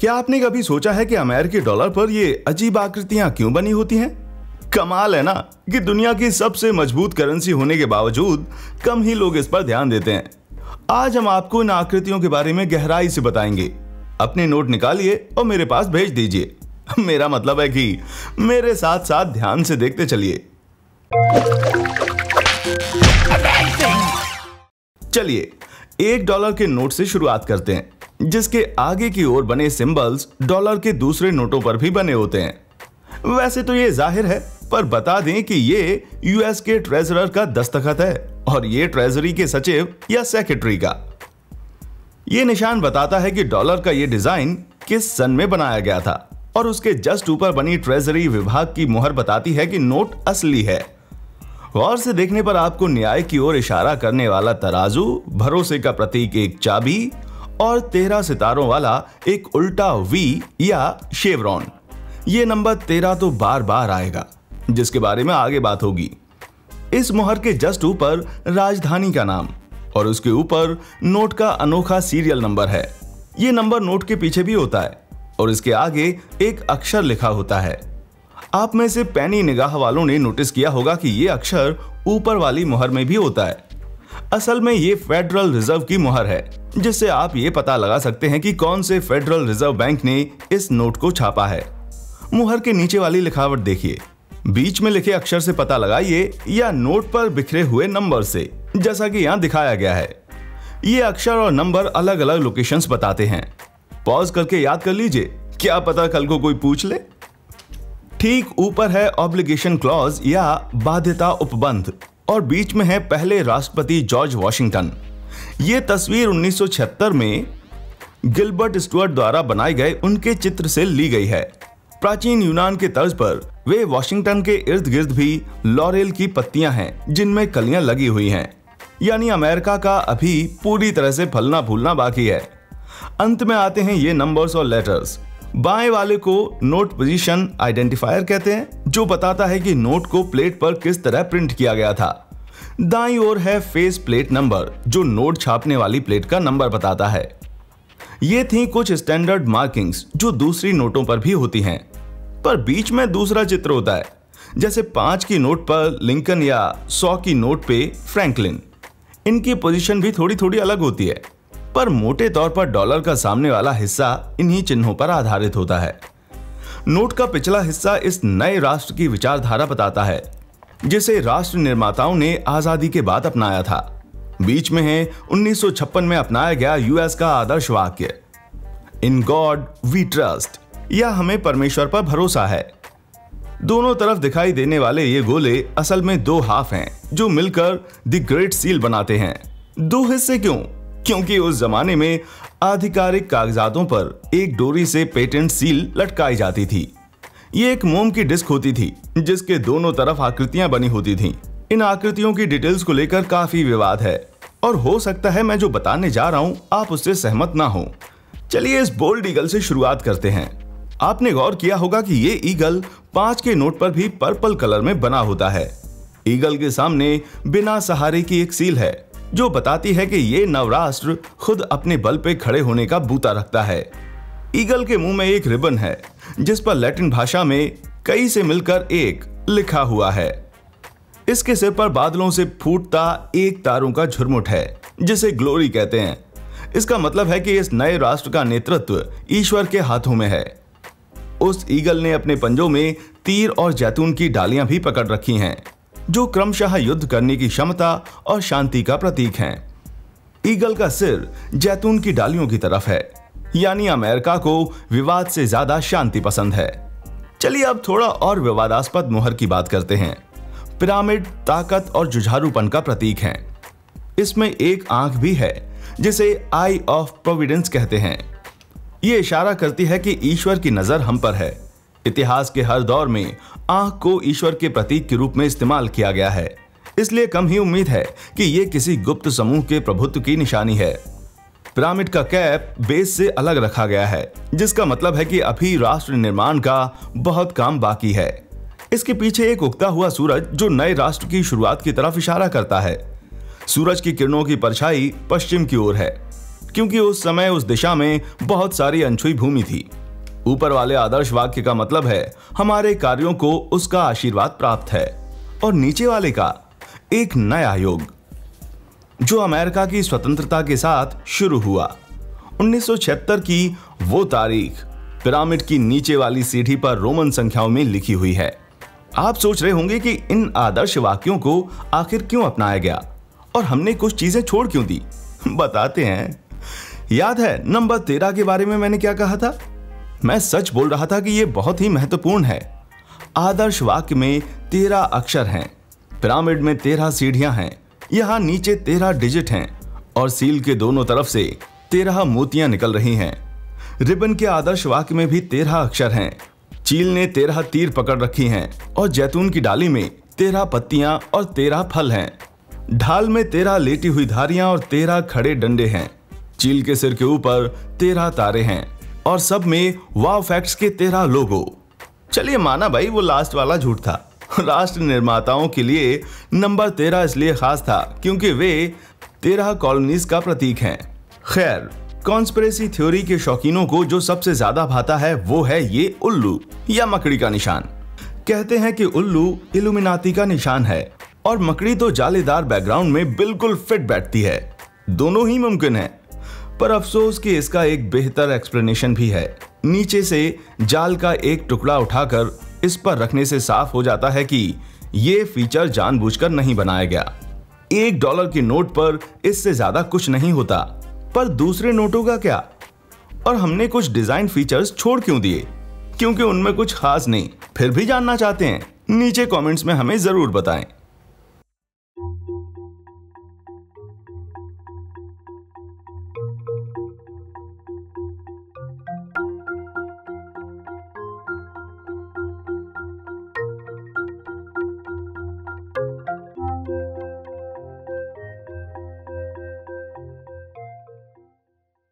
क्या आपने कभी सोचा है कि अमेरिकी डॉलर पर ये अजीब आकृतियाँ क्यों बनी होती हैं? कमाल है ना कि दुनिया की सबसे मज़बूत करेंसी होने के बावजूद कम ही लोग इस पर ध्यान देते हैं। आज हम आपको इन आकृतियों के बारे में गहराई से बताएँगे। अपने नोट निकालिए और मेरे पास भेज दीजिए। मेरा मतलब है कि मेरे साथ साथ ध्यान से देखते चलिए। चलिए, एक डॉलर के नोट से शुरुआत करते हैं। जिसके आगे की ओर बने सिंबल्स डॉलर के दूसरे नोटों पर भी बने होते हैं। वैसे तो ये ज़ाहिर है, पर बता दें कि ये यूएस के ट्रेजरर का दस्तखत है और ये ट्रेजरी के सचिव या सेक्रेटरी का। ये निशान बताता है कि डॉलर का ये डिज़ाइन किस सन में बनाया गया था और उसके जस्ट ऊपर बनी ट्रेजरी विभाग की मुहर बताती है कि नोट असली है। गौर से देखने पर आपको न्याय की ओर इशारा करने वाला तराजू, भरोसे का प्रतीक एक चाबी और तेरह सितारों वाला एक उल्टा वी या शेवरॉन ये नंबर तेरह तो बार बार आएगा, जिसके बारे में आगे बात होगी। इस मुहर के जस्ट ऊपर राजधानी का नाम और उसके ऊपर नोट का अनोखा सीरियल नंबर है। ये नंबर नोट के पीछे भी होता है और इसके आगे एक अक्षर लिखा होता है। आप में से पैनी निगाह वालों ने नोटिस किया होगा कि ये अक्षर ऊपर वाली मुहर में भी होता है। असल में ये फेडरल रिज़र्व की मुहर है। जिससे आप ये पता लगा सकते हैं कि कौन से फेडरल रिज़र्व बैंक ने इस नोट को छापा है। मुहर के नीचे वाली लिखावट देखिए। बीच में लिखे अक्षर से पता लगाइए या नोट पर बिखरे हुए नंबर से, जैसा कि यहाँ दिखाया गया है। ये अक्षर और नंबर अलग अलग लोकेशंस बताते हैं। पॉज करके याद कर लीजिए, क्या पता कल को कोई पूछ ले? ठीक ऊपर है ऑब्लिगेशन क्लॉज या बाध्यता उपबंध, और बीच में है पहले राष्ट्रपति जॉर्ज वॉशिंगटन ये तस्वीर 1976 में गिलबर्ट स्टुअर्ट द्वारा बनाए गए उनके चित्र से ली गई है। प्राचीन यूनान के तर्ज पर वे वॉशिंगटन के इर्द गिर्द भी लॉरेल की पत्तियाँ हैं, जिनमें कलियाँ लगी हुई हैं। यानी अमेरिका का अभी पूरी तरह से फलना फूलना बाकी है। अंत में आते हैं ये नंबर्स और लेटर्स बाएँ वाले को नोट पोजीशन आइडेंटिफायर कहते हैं, जो बताता है कि नोट को प्लेट पर किस तरह प्रिंट किया गया था। दाई ओर है फेस प्लेट नंबर, जो नोट छापने वाली प्लेट का नंबर बताता है। ये थी कुछ स्टैंडर्ड मार्किंग्स जो दूसरी नोटों पर भी होती हैं। पर बीच में दूसरा चित्र होता है, जैसे पाँच की नोट पर लिंकन या सौ की नोट पे फ्रैंकलिन। इनकी पोजीशन भी थोड़ी थोड़ी अलग होती है, पर मोटे तौर पर डॉलर का सामने वाला हिस्सा इन्हीं चिन्हों पर आधारित होता है। नोट का पिछला हिस्सा इस नए राष्ट्र की विचारधारा बताता है। जिसे राष्ट्र निर्माताओं ने आज़ादी के बाद अपनाया था। बीच में है 1956 में अपनाया गया यूएस का आदर्श वाक्य। इन गॉड वी ट्रस्ट या हमें परमेश्वर पर भरोसा है। दोनों तरफ़ दिखाई देने वाले ये गोले असल में दो हाफ़ हैं, जो मिलकर द ग्रेट सील बनाते हैं। दो हिस्से क्यों? क्योंकि उस जमाने में आधिकारिक कागजातों पर एक डोरी से पेटेंट सील लटकाई जाती थी। ये एक मोम की डिस्क होती थी, जिसके दोनों तरफ़ आकृतियाँ बनी होती थीं। इन आकृतियों की डिटेल्स को लेकर काफ़ी विवाद है, और हो सकता है मैं जो बताने जा रहा हूँ, आप उससे सहमत ना हो। चलिए इस बोल्ड ईगल से शुरुआत करते हैं। आपने गौर किया होगा कि ये ईगल पाँच के नोट पर भी पर्पल कलर में बना होता है। ईगल के सामने बिना सहारे की एक सील है, जो बताती है कि ये नवराष्ट्र खुद अपने बल पे खड़े होने का बूता रखता है। ईगल के मुँह में एक रिबन है, जिस पर लैटिन भाषा में कई से मिलकर एक लिखा हुआ है। इसके सिर पर बादलों से फूटता एक तारों का झुरमुट है, जिसे ग्लोरी कहते हैं। इसका मतलब है कि इस नए राष्ट्र का नेतृत्व ईश्वर के हाथों में है। उस ईगल ने अपने पंजों में तीर और जैतून की डालियाँ भी पकड़ रखी हैं, जो क्रमशः युद्ध करने की क्षमता और शांति का प्रतीक हैं। ईगल का सिर जैतून की डालियों की तरफ़ है। यानी अमेरिका को विवाद से ज़्यादा शांति पसंद है। चलिए अब थोड़ा और विवादास्पद मुहर की बात करते हैं। पिरामिड, ताकत और जुझारूपन का प्रतीक है। इसमें एक आँख भी है, जिसे आई ऑफ़ प्रोविडेंस कहते हैं। यह इशारा करती है कि ईश्वर की नज़र हम पर है। इतिहास के हर दौर में आँख को ईश्वर के प्रतीक के रूप में इस्तेमाल किया गया है। इसलिए कम ही उम्मीद है कि यह किसी गुप्त समूह के प्रभुत्व की निशानी है। पिरामिड का कैप बेस से अलग रखा गया है, जिसका मतलब है कि अभी राष्ट्र निर्माण का बहुत काम बाकी है। इसके पीछे एक उगता हुआ सूरज जो नए राष्ट्र की शुरुआत की तरफ़ इशारा करता है। सूरज की किरणों की परछाई पश्चिम की ओर है, क्योंकि उस समय उस दिशा में बहुत सारी अनछुई भूमि थी। ऊपर वाले आदर्श वाक्य का मतलब है, हमारे कार्यों को उसका आशीर्वाद प्राप्त है, और नीचे वाले का एक नया युग। जो अमेरिका की स्वतंत्रता के साथ शुरू हुआ। 1976 की वो तारीख पिरामिड की नीचे वाली सीढ़ी पर रोमन संख्याओं में लिखी हुई है। आप सोच रहे होंगे कि इन आदर्श वाक्यों को आखिर क्यों अपनाया गया? और हमने कुछ चीज़ें छोड़ क्यों दी? बताते हैं। याद है, नंबर तेरह के बारे में मैंने क्या कहा था? मैं सच बोल रहा था कि यह बहुत ही महत्वपूर्ण है। आदर्श वाक्य में तेरह अक्षर हैं। पिरामिड में तेरह सीढ़ियाँ हैं। यहाँ नीचे तेरह डिजिट हैं और सील के दोनों तरफ़ से तेरह मोतियाँ निकल रही हैं। रिबन के आदर्श वाक्य में भी तेरह अक्षर हैं। चील ने तेरह तीर पकड़ रखी हैं और जैतून की डाली में तेरह पत्तियाँ और तेरह फल हैं। ढाल में तेरह लेटी हुई धारियाँ और तेरह खड़े डंडे हैं। चील के सिर के ऊपर तेरह तारे हैं और सब में वाव फैक्ट्स के तेरह लोगो चलिए माना भाई, वो लास्ट वाला झूठ था। राष्ट्र निर्माताओं के लिए नंबर तेरह इसलिए खास था क्योंकि वे तेरह कॉलोनीज का प्रतीक हैं। खैर कॉन्स्पिरेसी थ्योरी के शौकीनों को जो सबसे ज़्यादा भाता है, वो है ये उल्लू या मकड़ी का निशान। कहते हैं कि उल्लू इल्यूमिनाती का निशान है और मकड़ी तो जालीदार बैकग्राउंड में बिल्कुल फिट बैठती है। दोनों ही मुमकिन है, पर अफसोस कि इसका एक बेहतर एक्सप्लेनेशन भी है। नीचे से जाल का एक टुकड़ा उठाकर इस पर रखने से साफ़ हो जाता है कि ये फीचर जानबूझकर नहीं बनाया गया। एक डॉलर के नोट पर इससे ज़्यादा कुछ नहीं होता। पर दूसरे नोटों का क्या? और हमने कुछ डिज़ाइन फीचर्स छोड़ क्यों दिए? क्योंकि उनमें कुछ खास नहीं। फिर भी जानना चाहते हैं, नीचे कमेंट्स में हमें ज़रूर बताएँ।